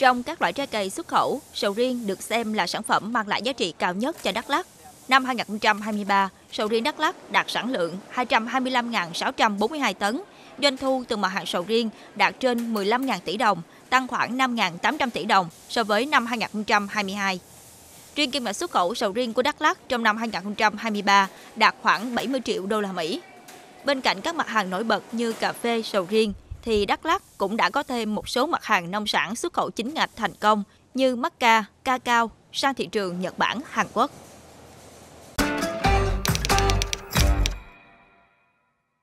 Trong các loại trái cây xuất khẩu, sầu riêng được xem là sản phẩm mang lại giá trị cao nhất cho Đắk Lắk. Năm 2023, sầu riêng Đắk Lắk đạt sản lượng 225.642 tấn, doanh thu từ mặt hàng sầu riêng đạt trên 15.000 tỷ đồng, tăng khoảng 5.800 tỷ đồng so với năm 2022. Riêng kim ngạch xuất khẩu sầu riêng của Đắk Lắk trong năm 2023 đạt khoảng 70 triệu đô la Mỹ. Bên cạnh các mặt hàng nổi bật như cà phê, sầu riêng, thì Đắk Lắk cũng đã có thêm một số mặt hàng nông sản xuất khẩu chính ngạch thành công như mắc ca, ca cao sang thị trường Nhật Bản, Hàn Quốc.